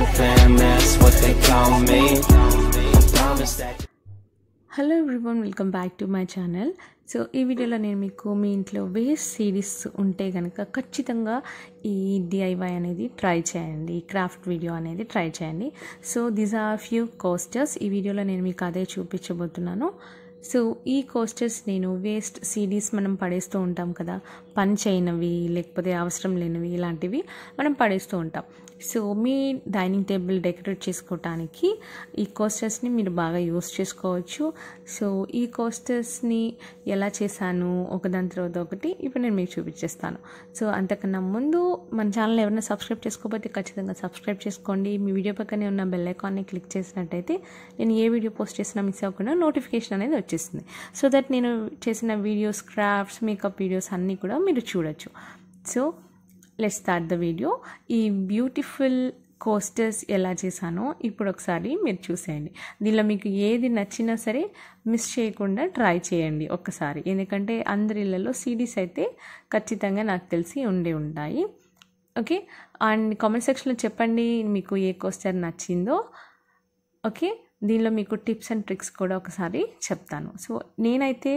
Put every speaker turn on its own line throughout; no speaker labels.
your that's what they call me.
Hello everyone welcome back to my channel so ఈ వీడియోలో నేను మీకు మీ ఇంట్లో వేస్ట్ సిరీస్ ఉంటే కనుక ఖచ్చితంగా ఈ డిఐవై అనేది ట్రై చేయండి క్రాఫ్ట్ వీడియో అనేది ట్రై చేయండి. So these are few coasters ఈ వీడియోలో నేను మీకు అదే చూపించబోతున్నాను. సో ఈ కోస్టర్స్ నేను వేస్ట్ సిడీస్ మనం పడేస్తూ ఉంటాం కదా పని చేయనివి లేకపోతే అవసరం లేనివి ఇలాంటివి మనం పడేస్తూ ఉంటాం. సో మీ డైనింగ్ టేబుల్ డెకరేట్ చేసుకోవటానికి ఈ కోస్టర్స్ని మీరు బాగా యూస్ చేసుకోవచ్చు. సో ఈ కోస్టర్స్ని ఎలా చేశాను? ఒకదాని తర్వాత ఒకటి. ఇప్పుడు నేను మీకు చూపించేస్తాను. సో అంతకన్నా ముందు మన ఛానల్ ఎవరైనా సబ్స్క్రైబ్ చేసుకోకపోతే ఖచ్చితంగా సబ్స్క్రైబ్ చేసుకోండి. మీ వీడియో పక్కనే ఉన్న బెల్ ఐకాన్ని క్లిక్ చేసినట్టయితే నేను ఏ వీడియో పోస్ట్ చేసినా మిస్ అవ్వకుండా నోటిఫికేషన్ అనేది వచ్చేస్తుంది. సో దట్ నేను చేసిన వీడియోస్ క్రాఫ్ట్స్ మేకప్ వీడియోస్ అన్నీ కూడా మీరు చూడొచ్చు. So let start the video ఈ బ్యూటిఫుల్ కోస్టర్స్ ఎలా చేశానో ఇప్పుడు ఒకసారి మీరు చూసేయండి. దీనిలో మీకు ఏది నచ్చినా సరే మిస్ చేయకుండా ట్రై చేయండి ఒక్కసారి. ఎందుకంటే అందరి ఇళ్ళలో సీడీస్ అయితే ఖచ్చితంగా నాకు తెలిసి ఉండే ఉంటాయి. ఓకే అండ్ కామెంట్ సెక్షన్లో చెప్పండి మీకు ఏ కోస్టర్ నచ్చిందో. ఓకే దీనిలో మీకు టిప్స్ అండ్ ట్రిక్స్ కూడా ఒకసారి చెప్తాను. సో నేనైతే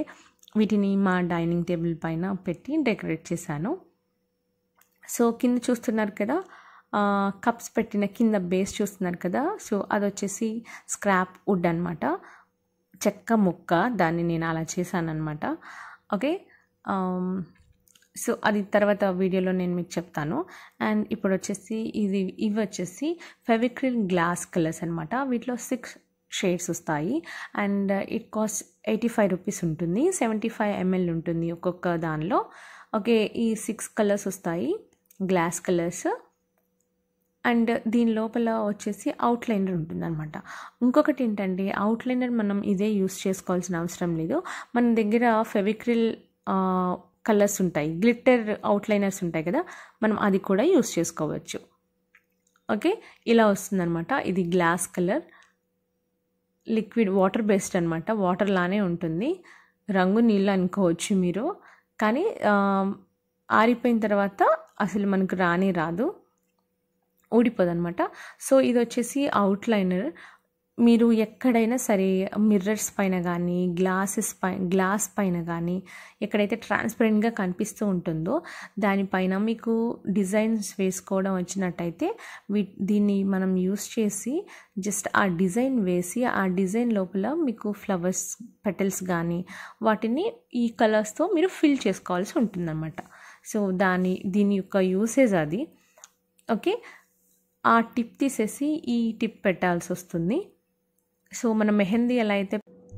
వీటిని మా డైనింగ్ టేబుల్ పైన పెట్టి డెకరేట్ చేశాను. సో కింద చూస్తున్నారు కదా కప్స్ పెట్టిన కింద బేస్ చూస్తున్నారు కదా సో అది వచ్చేసి స్క్రాప్ వుడ్ అనమాట చెక్క ముక్క దాన్ని నేను అలా చేశాను అనమాట ఓకే సో అది తర్వాత వీడియోలో నేను మీకు చెప్తాను. అండ్ ఇప్పుడు వచ్చేసి ఇది ఇవి వచ్చేసి ఫెవిక్రిల్ గ్లాస్ కలర్స్ అనమాట వీటిలో సిక్స్ షేడ్స్ వస్తాయి. And it cost eighty five rupees ఉంటుంది. సెవెంటీ ఫైవ్ ఎంఎల్ ఉంటుంది ఒక్కొక్క దానిలో. ఓకే? ఈ సిక్స్ కలర్స్ వస్తాయి. గ్లాస్ కలర్స్ అండ్ దీని లోపల వచ్చేసి అవుట్లైనర్ ఉంటుంది అనమాట ఇంకొకటి ఏంటంటే అవుట్లైనర్ మనం ఇదే యూస్ చేసుకోవాల్సిన అవసరం లేదు. మన దగ్గర ఫెవిక్రిల్ కలర్స్ ఉంటాయి. గ్లిట్టర్ అవుట్లైనర్స్ ఉంటాయి కదా మనం అది కూడా యూస్ చేసుకోవచ్చు. ఓకే? ఇలా వస్తుందన్నమాట. ఇది glass colour. Liquid water based అనమాట వాటర్ లానే ఉంటుంది. రంగు నీళ్ళు అనుకోవచ్చు మీరు. కానీ ఆరిపోయిన తర్వాత అసలు మనకు రాని రాదు. ఊడిపోదనమాట సో ఇది వచ్చేసి అవుట్లైనర్ మీరు ఎక్కడైనా సరే మిర్రర్స్ పైన కానీ గ్లాసెస్ పై గ్లాస్ పైన కానీ ఎక్కడైతే ట్రాన్స్పరెంట్గా కనిపిస్తూ ఉంటుందో దానిపైన మీకు డిజైన్స్ వేసుకోవడం వచ్చినట్టయితే వీ దీన్ని మనం యూస్ చేసి జస్ట్ ఆ డిజైన్ వేసి ఆ డిజైన్ లోపల మీకు ఫ్లవర్స్ పెటల్స్ కానీ వాటిని ఈ కలర్స్తో మీరు ఫిల్ చేసుకోవాల్సి ఉంటుందన్నమాట. సో దాని దీని యొక్క యూసేజ్ అది. ఓకే? ఆ టిప్ తీసేసి ఈ టిప్ పెట్టాల్సి వస్తుంది. సో మన మెహందీ ఎలా అయితే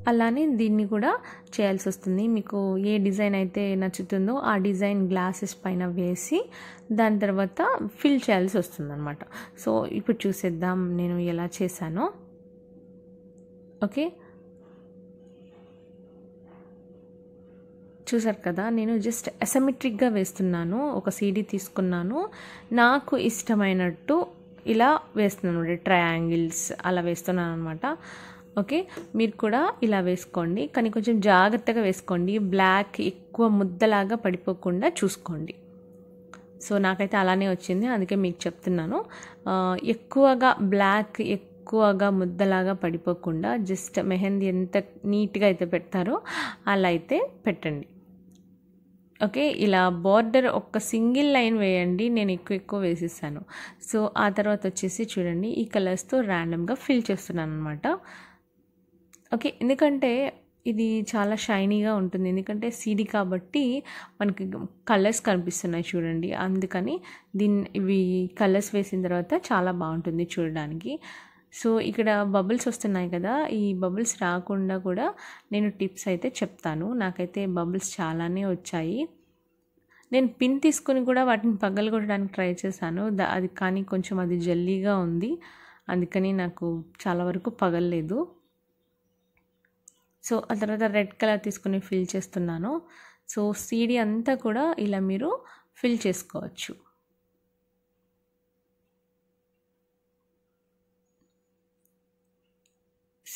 అలానే దీన్ని కూడా చేయాల్సి వస్తుంది. మీకు ఏ డిజైన్ అయితే నచ్చుతుందో ఆ డిజైన్ గ్లాసెస్ పైన వేసి దాని తర్వాత ఫిల్ చేయాల్సి వస్తుంది అనమాట సో ఇప్పుడు చూసేద్దాం నేను ఎలా చేశానో. ఓకే? చూసారు కదా నేను జస్ట్ అసమెట్రిక్గా వేస్తున్నాను ఒక సీడీ తీసుకున్నాను. నాకు ఇష్టమైనట్టు ఇలా వేస్తున్నాను ట్రయాంగిల్స్ అలా వేస్తున్నాను అనమాట ఓకే మీరు కూడా ఇలా వేసుకోండి కానీ కొంచెం జాగ్రత్తగా వేసుకోండి బ్లాక్ ఎక్కువ ముద్దలాగా పడిపోకుండా చూసుకోండి. సో నాకైతే అలానే వచ్చింది అందుకే మీకు చెప్తున్నాను. ఎక్కువగా బ్లాక్ ఎక్కువగా ముద్దలాగా పడిపోకుండా జస్ట్ మెహందీ ఎంత నీట్గా అయితే పెడతారో అలా అయితే పెట్టండి. ఓకే ఇలా బార్డర్ ఒక్క సింగిల్ లైన్ వేయండి నేను ఎక్కువ ఎక్కువ వేసేసాను సో ఆ తర్వాత వచ్చేసి చూడండి ఈ కలర్స్తో ర్యాండమ్గా ఫిల్ చేస్తున్నాను అనమాట ఓకే ఎందుకంటే ఇది చాలా షైనీగా ఉంటుంది. ఎందుకంటే సీడీ కాబట్టి మనకి కలర్స్ కనిపిస్తున్నాయి చూడండి. అందుకని దీన్ని ఇవి కలర్స్ వేసిన తర్వాత చాలా బాగుంటుంది చూడడానికి. సో ఇక్కడ బబుల్స్ వస్తున్నాయి కదా ఈ బబుల్స్ రాకుండా కూడా నేను టిప్స్ అయితే చెప్తాను. నాకైతే బబుల్స్ చాలానే వచ్చాయి. నేను పిన్ తీసుకుని కూడా వాటిని పగలగొట్టడానికి ట్రై చేశాను. అది కానీ కొంచెం అది జల్లీగా ఉంది. అందుకని నాకు చాలా వరకు పగలలేదు. సో ఆ తర్వాత రెడ్ కలర్ తీసుకుని ఫిల్ చేస్తున్నాను. సో సీడీ అంతా కూడా ఇలా మీరు ఫిల్ చేసుకోవచ్చు.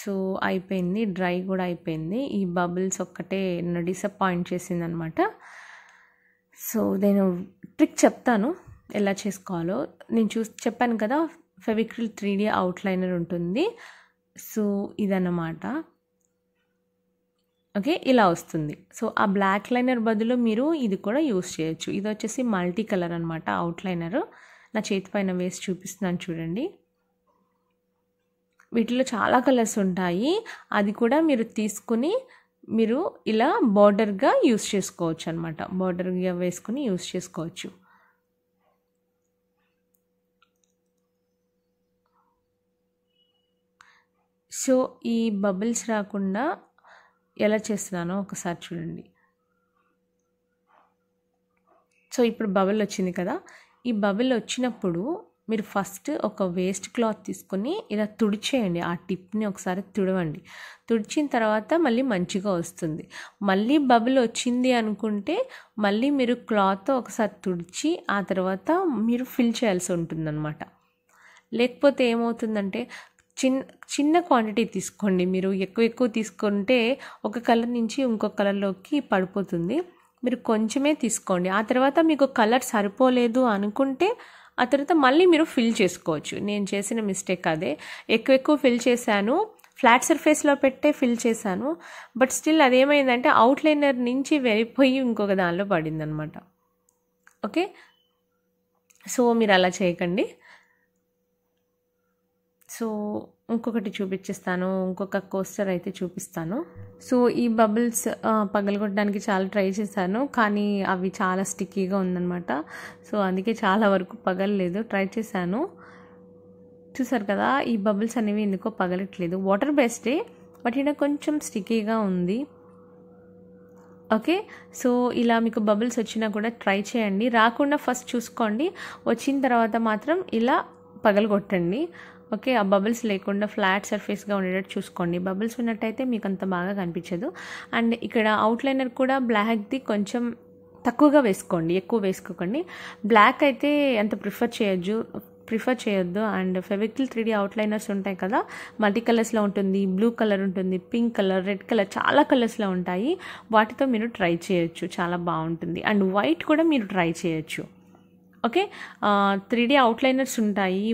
సో అయిపోయింది డ్రై కూడా అయిపోయింది. ఈ బబుల్స్ ఒక్కటే నన్ను డిసప్పాయింట్ చేసింది అనమాట సో నేను ట్రిక్ చెప్తాను ఎలా చేసుకోవాలో. నేను చూ చెప్పాను కదా ఫెవిక్రిల్ త్రీ డీ అవుట్లైనర్ ఉంటుంది. సో ఇదన్నమాట. ఓకే ఇలా వస్తుంది. సో ఆ బ్లాక్ లైనర్ బదులు మీరు ఇది కూడా యూస్ చేయొచ్చు. ఇది వచ్చేసి మల్టీ కలర్ అనమాట అవుట్లైనర్. నా చేతి పైన వేసి చూపిస్తున్నాను చూడండి. వీటిలో చాలా కలర్స్ ఉంటాయి. అది కూడా మీరు తీసుకుని మీరు ఇలా బార్డర్గా యూస్ చేసుకోవచ్చు అనమాట బార్డర్గా వేసుకుని యూస్ చేసుకోవచ్చు. సో ఈ బబుల్స్ రాకుండా ఎలా చేస్తున్నానో ఒకసారి చూడండి. సో ఇప్పుడు బబుల్ వచ్చింది కదా. ఈ బబుల్ వచ్చినప్పుడు మీరు ఫస్ట్ ఒక వేస్ట్ క్లాత్ తీసుకొని ఇలా తుడిచేయండి. ఆ టిప్ని ఒకసారి తుడవండి. తుడిచిన తర్వాత మళ్ళీ మంచిగా వస్తుంది. మళ్ళీ బబుల్ వచ్చింది అనుకుంటే మళ్ళీ మీరు క్లాత్ ఒకసారి తుడిచి ఆ తర్వాత మీరు ఫిల్ చేయాల్సి ఉంటుందన్నమాట. లేకపోతే ఏమవుతుందంటే చిన్న చిన్న క్వాంటిటీ తీసుకోండి. మీరు ఎక్కువ ఎక్కువ తీసుకుంటే ఒక కలర్ నుంచి ఇంకో కలర్లోకి పడిపోతుంది. మీరు కొంచెమే తీసుకోండి. ఆ తర్వాత మీకు కలర్ సరిపోలేదు అనుకుంటే ఆ తర్వాత మళ్ళీ మీరు ఫిల్ చేసుకోవచ్చు. నేను చేసిన మిస్టేక్ అదే. ఎక్కువ ఎక్కువ ఫిల్ చేశాను. ఫ్లాట్ సర్ఫేస్లో పెట్టే ఫిల్ చేశాను. బట్ స్టిల్ అదేమైందంటే అవుట్లైనర్ నుంచి వెళ్ళిపోయి ఇంకొక దానిలో పడిందనమాట ఓకే సో మీరు అలా చేయకండి. సో ఇంకొకటి చూపించేస్తాను ఇంకొక కోస్టర్ అయితే చూపిస్తాను. సో ఈ బబుల్స్ పగలగొట్టడానికి చాలా ట్రై చేశాను కానీ అవి చాలా స్టిక్కీగా ఉందన్నమాట. సో అందుకే చాలా వరకు పగలలేదు ట్రై చేశాను. చూసారు కదా ఈ బబుల్స్ అనేవి ఎందుకో పగలట్లేదు. వాటర్ బేస్డే బట్ ఇక్కడ కొంచెం స్టిక్కీగా ఉంది. ఓకే సో ఇలా మీకు బబుల్స్ వచ్చినా కూడా ట్రై చేయండి. రాకుండా ఫస్ట్ చూసుకోండి వచ్చిన తర్వాత మాత్రం ఇలా పగలగొట్టండి. ఓకే ఆ బబుల్స్ లేకుండా ఫ్లాట్ సర్ఫేస్గా ఉండేటట్టు చూసుకోండి. బబుల్స్ ఉన్నట్టయితే మీకు అంత బాగా కనిపించదు. అండ్ ఇక్కడ అవుట్లైనర్ కూడా బ్లాక్ది కొంచెం తక్కువగా వేసుకోండి ఎక్కువ వేసుకోకండి. బ్లాక్ అయితే అంత ప్రిఫర్ చేయొద్దు ప్రిఫర్ చేయొద్దు. And Fevicryl three D outliners ఉంటాయి కదా మల్టీ కలర్స్లో ఉంటుంది బ్లూ కలర్ ఉంటుంది పింక్ కలర్ రెడ్ కలర్ చాలా కలర్స్లో ఉంటాయి. వాటితో మీరు ట్రై చేయొచ్చు చాలా బాగుంటుంది. అండ్ వైట్ కూడా మీరు ట్రై చేయొచ్చు. ఓకే? త్రీ డీ అవుట్లైనర్స్ ఉంటాయి.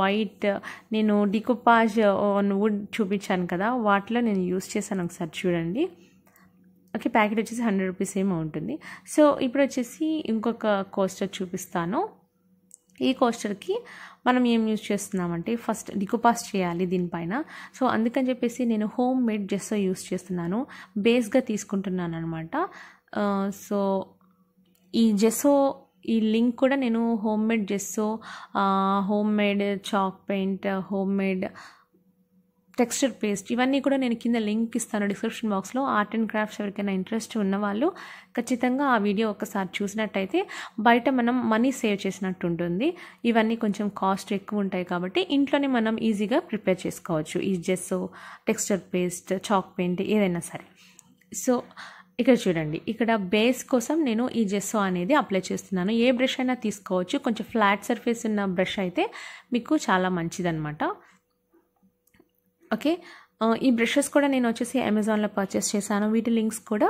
వైట్ నేను డికోపాజ్ ఆన్ వుడ్ చూపించాను కదా వాటిలో నేను యూస్ చేశాను ఒకసారి చూడండి. ఓకే ప్యాకెట్ వచ్చేసి హండ్రెడ్ రూపీస్ ఏమో ఉంటుంది. సో ఇప్పుడు వచ్చేసి ఇంకొక కోస్టర్ చూపిస్తాను. ఈ కోస్టర్కి మనం ఏం యూజ్ చేస్తున్నామంటే ఫస్ట్ డికోపాస్ చేయాలి దీనిపైన. సో అందుకని చెప్పేసి నేను హోమ్ మేడ్ జెస్సో యూస్ చేస్తున్నాను. బేస్గా తీసుకుంటున్నాను అనమాట సో ఈ జెస్సో ఈ లింక్ కూడా నేను home made gesso home made chalk paint home made texture paste ఇవన్నీ కూడా నేను కింద లింక్ ఇస్తాను డిస్క్రిప్షన్ బాక్స్లో. ఆర్ట్ అండ్ క్రాఫ్ట్స్ ఎవరికైనా ఇంట్రెస్ట్ ఉన్నవాళ్ళు ఖచ్చితంగా ఆ వీడియో ఒకసారి చూసినట్టయితే బయట మనం మనీ సేవ్ చేసినట్టు ఉంటుంది. ఇవన్నీ కొంచెం కాస్ట్ ఎక్కువ ఉంటాయి కాబట్టి ఇంట్లోనే మనం ఈజీగా ప్రిపేర్ చేసుకోవచ్చు. ఈ gesso texture paste chalk paint ఏదైనా సరే. సో ఇక్కడ చూడండి. ఇక్కడ బేస్ కోసం నేను ఈ జెస్సో అనేది అప్లై చేస్తున్నాను. ఏ బ్రష్ అయినా తీసుకోవచ్చు. కొంచెం ఫ్లాట్ సర్ఫేస్ ఉన్న బ్రష్ అయితే మీకు చాలా మంచిదన్నమాట. ఓకే ఈ బ్రషెస్ కూడా నేను వచ్చేసి అమెజాన్లో పర్చేస్ చేశాను. వీటి లింక్స్ కూడా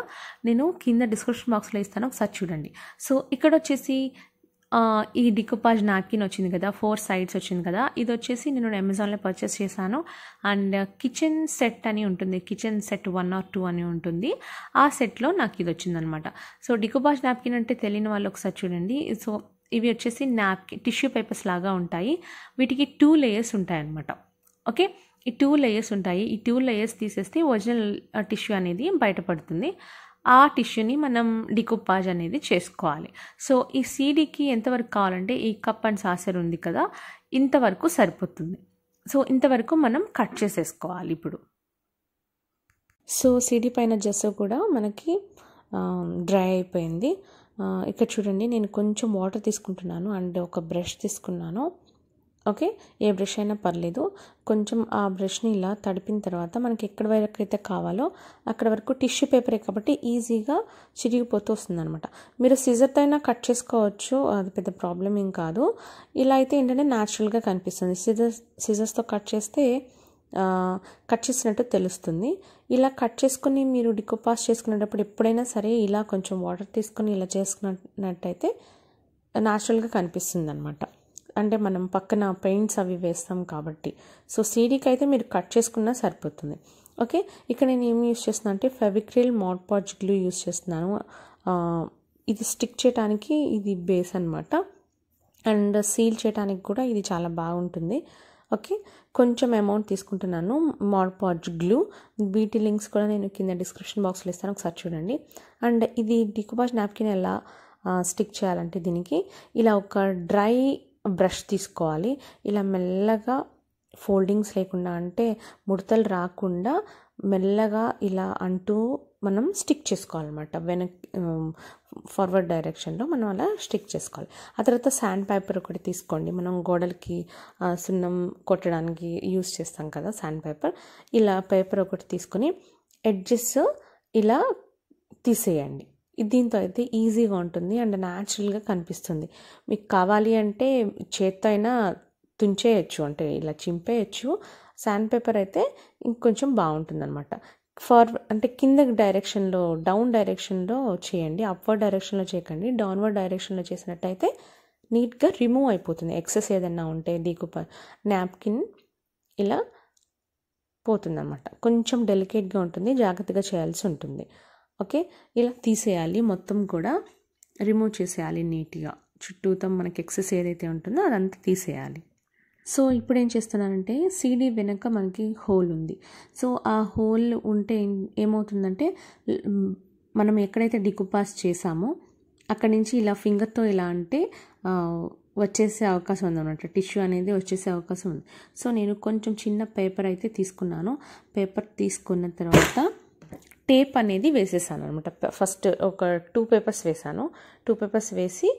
నేను కింద డిస్క్రిప్షన్ బాక్స్లో ఇస్తాను. ఒకసారి చూడండి. సో ఇక్కడ వచ్చేసి ఈ డికోపాజ్ నాప్కిన్ వచ్చింది కదా ఫోర్ సైడ్స్ వచ్చింది కదా ఇది వచ్చేసి నేను అమెజాన్లో పర్చేస్ చేశాను. అండ్ కిచెన్ సెట్ అని ఉంటుంది kitchen set one or two అని ఉంటుంది. ఆ సెట్లో నాకు ఇది వచ్చిందనమాట. సో డికోపాజ్ నాప్కిన్ అంటే తెలియని వాళ్ళు ఒకసారి చూడండి. సో ఇవి వచ్చేసి నాప్కిన్ టిష్యూ పేపర్స్ లాగా ఉంటాయి. వీటికి టూ లేయర్స్ ఉంటాయన్నమాట. ఓకే ఈ టూ లేయర్స్ ఉంటాయి. ఈ టూ లేయర్స్ తీసేస్తే ఒరిజినల్ టిష్యూ uh, అనేది బయటపడుతుంది ఆ టిష్యూని మనం డికోపాజ్ అనేది చేసుకోవాలి. సో ఈ సీడీకి ఎంతవరకు కావాలంటే ఈ కప్ అండ్ సాసర్ ఉంది కదా ఇంతవరకు సరిపోతుంది. సో ఇంతవరకు మనం కట్ చేసేసుకోవాలి ఇప్పుడు. సో సీడీ పైన జెస్ కూడా మనకి డ్రై అయిపోయింది. ఇక్కడ చూడండి నేను కొంచెం వాటర్ తీసుకుంటున్నాను అండ్ ఒక బ్రష్ తీసుకున్నాను. ఓకే? ఏ బ్రష్ అయినా పర్లేదు. కొంచెం ఆ బ్రష్ని ఇలా తడిపిన తర్వాత మనకి ఎక్కడి వరకు అయితే కావాలో అక్కడ వరకు టిష్యూ పేపరే కాబట్టి ఈజీగా చిరిగిపోతూ వస్తుందనమాట మీరు సిజర్తో అయినా కట్ చేసుకోవచ్చు. అది పెద్ద ప్రాబ్లం ఏం కాదు. ఇలా అయితే ఏంటంటే న్యాచురల్గా కనిపిస్తుంది. సిజర్స్ సిజర్స్తో కట్ చేస్తే కట్ చేసినట్టు తెలుస్తుంది. ఇలా కట్ చేసుకుని మీరు డికోపాస్ చేసుకునేటప్పుడు ఎప్పుడైనా సరే ఇలా కొంచెం వాటర్ తీసుకొని ఇలా చేసుకున్నట్టయితే న్యాచురల్గా కనిపిస్తుంది అనమాట అంటే మనం పక్కన పెయింట్స్ అవి వేస్తాం కాబట్టి. సో సీడీకి అయితే మీరు కట్ చేసుకున్నా సరిపోతుంది. ఓకే? ఇక్కడ నేను ఏం యూస్ చేస్తున్నాను అంటే ఫెవిక్రిల్ మాడ్ గ్లూ యూస్ చేస్తున్నాను. ఇది స్టిక్ చేయడానికి ఇది బేస్ అనమాట అండ్ సీల్ చేయడానికి కూడా ఇది చాలా బాగుంటుంది. ఓకే? కొంచెం అమౌంట్ తీసుకుంటున్నాను మాడ్ గ్లూ. వీటి లింక్స్ కూడా నేను కింద డిస్క్రిప్షన్ బాక్స్లో ఇస్తాను. ఒకసారి చూడండి. అండ్ ఇది డికోపాజ్ నాప్కిన్ ఎలా స్టిక్ చేయాలంటే దీనికి ఇలా ఒక డ్రై బ్రష్ తీసుకోవాలి. ఇలా మెల్లగా ఫోల్డింగ్స్ లేకుండా అంటే ముడతలు రాకుండా మెల్లగా ఇలా అంటూ మనం స్టిక్ చేసుకోవాలన్నమాట. వెనక్ ఫార్వర్డ్ డైరెక్షన్లో మనం అలా స్టిక్ చేసుకోవాలి. ఆ తర్వాత శాండ్ పేపర్ ఒకటి తీసుకోండి. మనం గోడలకి సున్నం కొట్టడానికి యూస్ చేస్తాం కదా శాండ్ పేపర్. ఇలా పేపర్ ఒకటి తీసుకొని ఎడ్జెస్ ఇలా తీసేయండి. దీంతో అయితే ఈజీగా ఉంటుంది అండ్ న్యాచురల్గా కనిపిస్తుంది. మీకు కావాలి అంటే చేత్తో అయినా తుంచేయచ్చు అంటే ఇలా చింపేయచ్చు. శాండ్ పేపర్ అయితే ఇంకొంచెం బాగుంటుంది అనమాట ఫార్ అంటే కింద డైరెక్షన్లో డౌన్ డైరెక్షన్లో చేయండి అప్వర్డ్ డైరెక్షన్లో చేయకండి. డౌన్వర్డ్ డైరెక్షన్లో చేసినట్టయితే నీట్గా రిమూవ్ అయిపోతుంది. ఎక్సెస్ ఏదన్నా ఉంటే దీకు నాప్కిన్ ఇలా పోతుందన్నమాట. కొంచెం డెలికేట్గా ఉంటుంది జాగ్రత్తగా చేయాల్సి ఉంటుంది. ఓకే? ఇలా తీసేయాలి. మొత్తం కూడా రిమూవ్ చేసేయాలి నీట్గా. చుట్టూతో మనకి ఎక్సెస్ ఏదైతే ఉంటుందో అదంతా తీసేయాలి. సో ఇప్పుడు ఏం చేస్తున్నానంటే సీడీ వెనక మనకి హోల్ ఉంది. సో ఆ హోల్ ఉంటే ఏమవుతుందంటే మనం ఎక్కడైతే డికుపాస్ చేసామో అక్కడి నుంచి ఇలా ఫింగర్తో ఇలా అంటే వచ్చేసే అవకాశం ఉంది అనమాట టిష్యూ అనేది వచ్చేసే అవకాశం ఉంది. సో నేను కొంచెం చిన్న పేపర్ అయితే తీసుకున్నాను. పేపర్ తీసుకున్న తర్వాత టేప్ అనేది వేసేసాను అనమాట ఫస్ట్ ఒక టూ పేపర్స్ వేసాను. టూ పేపర్స్ వేసి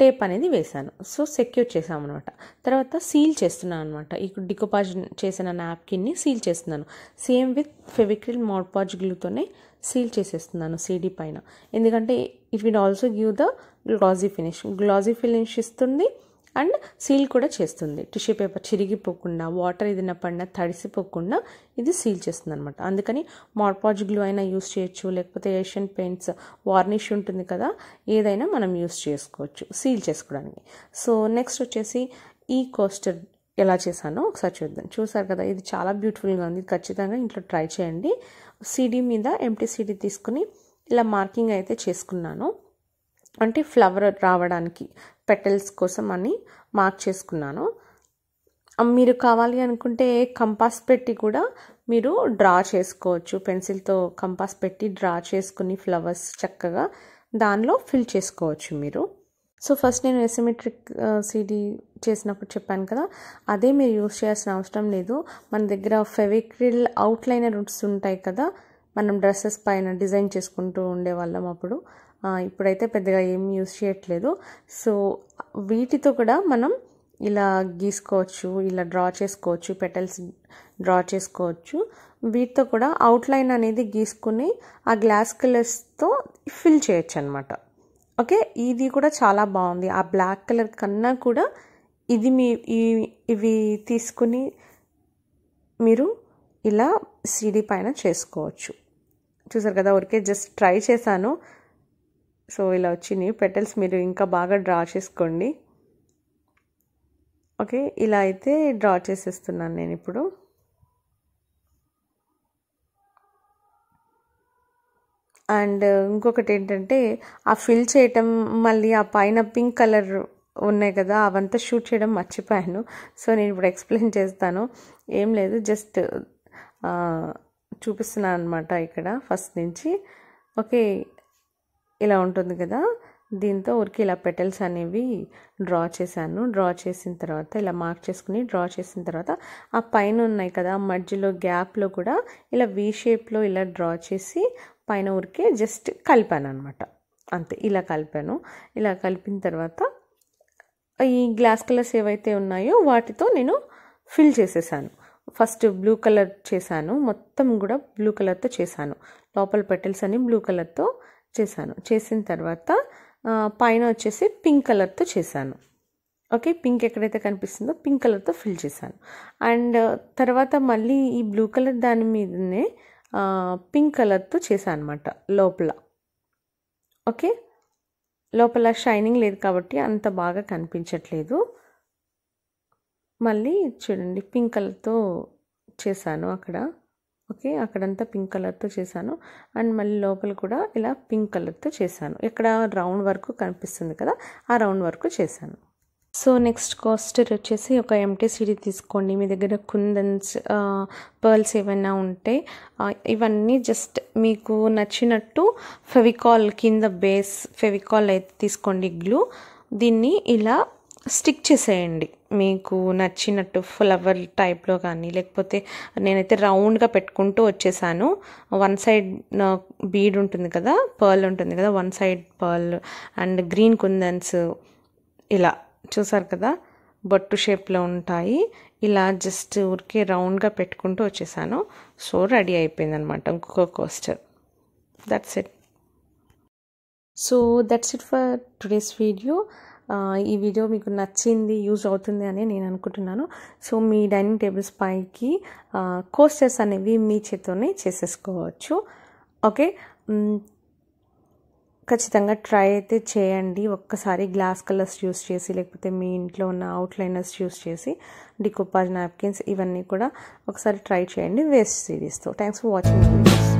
టేప్ అనేది వేసాను. సో సెక్యూర్ చేసాము అనమాట తర్వాత సీల్ చేస్తున్నాను అనమాట ఇప్పుడు డికోపాజ్ చేసిన నాప్కిన్ని సీల్ చేస్తున్నాను. Same with Fevicryl Mod Podge గ్లూతోనే seal చేసేస్తున్నాను సీడీ పైన. ఎందుకంటే it will also give the glazy finish. Glazy finish ఇస్తుంది. అండ్ సీల్ కూడా చేస్తుంది. టిష్యూ పేపర్ చిరిగిపోకుండా వాటర్ ఏదైనా పడినా తడిసిపోకుండా ఇది సీల్ చేస్తుంది అనమాట అందుకని మార్పాజ్ గ్లూ అయినా యూస్ చేయొచ్చు లేకపోతే ఏషియన్ పెయింట్స్ వార్నిష్ ఉంటుంది కదా ఏదైనా మనం యూస్ చేసుకోవచ్చు సీల్ చేసుకోవడానికి. సో నెక్స్ట్ వచ్చేసి ఈ కోస్టర్ ఎలా చేశానో ఒకసారి చూద్దాం. చూసారు కదా ఇది చాలా బ్యూటిఫుల్గా ఉంది. ఖచ్చితంగా ఇంట్లో ట్రై చేయండి. సీడీ మీద ఎంటీ సీడీ తీసుకుని ఇలా మార్కింగ్ అయితే చేసుకున్నాను. అంటే ఫ్లవర్ రావడానికి పెటల్స్ కోసం అని మార్క్ చేసుకున్నాను. మీరు కావాలి అనుకుంటే కంపాస్ పెట్టి కూడా మీరు డ్రా చేసుకోవచ్చు. పెన్సిల్తో కంపాస్ పెట్టి డ్రా చేసుకుని ఫ్లవర్స్ చక్కగా దానిలో ఫిల్ చేసుకోవచ్చు మీరు. సో ఫస్ట్ నేను ఎసిమెట్రిక్ సీడీ చేసినప్పుడు చెప్పాను కదా అదే మీరు యూస్ చేయాల్సిన అవసరం లేదు. మన దగ్గర ఫెవిక్రిల్ అవుట్లైనర్స్ ఉంటాయి కదా మనం డ్రెస్సెస్ పైన డిజైన్ చేసుకుంటూ ఉండేవాళ్ళం అప్పుడు. ఇప్పుడైతే పెద్దగా ఏం యూస్ చేయట్లేదు. సో వీటితో కూడా మనం ఇలా గీసుకోవచ్చు ఇలా డ్రా చేసుకోవచ్చు పెటల్స్ డ్రా చేసుకోవచ్చు. వీటితో కూడా అవుట్లైన్ అనేది గీసుకుని ఆ గ్లాస్ కలర్స్తో ఫిల్ చేయొచ్చు అనమాట ఓకే? ఇది కూడా చాలా బాగుంది. ఆ బ్లాక్ కలర్ కన్నా కూడా ఇది మీ ఇవి తీసుకుని మీరు ఇలా సీడీ పైన చేసుకోవచ్చు. చూసారు కదా ఊరికే జస్ట్ ట్రై చేశాను. సో ఇలా వచ్చినాయి పెటల్స్ మీరు ఇంకా బాగా డ్రా చేసుకోండి. ఓకే ఇలా అయితే డ్రా చేసేస్తున్నాను నేను ఇప్పుడు. అండ్ ఇంకొకటి ఏంటంటే ఆ ఫిల్ చేయటం మళ్ళీ ఆ పైన పింక్ కలర్ ఉన్నాయి కదా అవంతా షూట్ చేయడం మర్చిపోయాను. సో నేను ఇప్పుడు ఎక్స్ప్లెయిన్ చేస్తాను. ఏం లేదు జస్ట్ చూపిస్తున్నాను అనమాట ఇక్కడ ఫస్ట్ నుంచి. ఓకే ఇలా ఉంటుంది కదా. దీంతో ఊరికి ఇలా పెటల్స్ అనేవి డ్రా చేశాను. డ్రా చేసిన తర్వాత ఇలా మార్క్ చేసుకుని డ్రా చేసిన తర్వాత ఆ పైన ఉన్నాయి కదా మధ్యలో గ్యాప్లో కూడా ఇలా వీ షేప్లో ఇలా డ్రా చేసి పైన ఊరికే జస్ట్ కలిపాను అనమాట అంతే ఇలా కలిపాను. ఇలా కలిపిన తర్వాత ఈ గ్లాస్ కలర్స్ ఏవైతే ఉన్నాయో వాటితో నేను ఫిల్ చేసేసాను. ఫస్ట్ బ్లూ కలర్ చేశాను. మొత్తం కూడా బ్లూ కలర్తో చేశాను. లోపల పెటల్స్ అని బ్లూ కలర్తో చేశాను. చేసిన తర్వాత పైన వచ్చేసి పింక్ కలర్తో చేశాను. ఓకే? పింక్ ఎక్కడైతే కనిపిస్తుందో పింక్ కలర్తో ఫిల్ చేశాను. అండ్ తర్వాత మళ్ళీ ఈ బ్లూ కలర్ దాని మీదనే పింక్ కలర్తో చేశాను అనమాట లోపల. ఓకే? లోపల షైనింగ్ లేదు కాబట్టి అంత బాగా కనిపించట్లేదు. మళ్ళీ చూడండి పింక్ కలర్తో చేశాను అక్కడ. ఓకే అక్కడంతా పింక్ కలర్తో చేశాను. అండ్ మళ్ళీ లోపల కూడా ఇలా పింక్ కలర్తో చేశాను. ఇక్కడ రౌండ్ వరకు కనిపిస్తుంది కదా ఆ రౌండ్ వరకు చేశాను. సో నెక్స్ట్ కాస్టర్ వచ్చేసి ఒక ఎంటీ సిడీ తీసుకోండి. మీ దగ్గర కుందన్స్ పర్ల్స్ ఏమైనా ఉంటే ఇవన్నీ జస్ట్ మీకు నచ్చినట్టు ఫెవికాల్ కింద బేస్ ఫెవికాల్ అయితే తీసుకోండి గ్లూ. దీన్ని ఇలా స్టిక్ చేసేయండి. మీకు నచ్చినట్టు ఫ్లవర్ టైప్లో కానీ లేకపోతే నేనైతే రౌండ్గా పెట్టుకుంటూ వచ్చేసాను. వన్ సైడ్ బీడ్ ఉంటుంది కదా పర్ల్ ఉంటుంది కదా one side pearl and green kundans ఇలా చూసారు కదా బొట్టు షేప్లో ఉంటాయి. ఇలా జస్ట్ ఊరికే రౌండ్గా పెట్టుకుంటూ వచ్చేసాను. సో రెడీ అయిపోయింది అనమాట ఇంకొక coaster that's it so that's it for today's video ఈ వీడియో మీకు నచ్చింది యూజ్ అవుతుంది అని నేను అనుకుంటున్నాను. సో మీ డైనింగ్ టేబుల్స్ పైకి కోస్టర్స్ అనేవి మీ చేతితోనే చేసేసుకోవచ్చు. ఓకే? ఖచ్చితంగా ట్రై అయితే చేయండి. ఒక్కసారి గ్లాస్ కలర్స్ యూస్ చేసి లేకపోతే మీ ఇంట్లో ఉన్న అవుట్లైనర్స్ యూస్ చేసి డికోపాజ్ నాప్కిన్స్ ఇవన్నీ కూడా ఒకసారి ట్రై చేయండి వేస్ట్ సిరీస్తో. Thanks for watching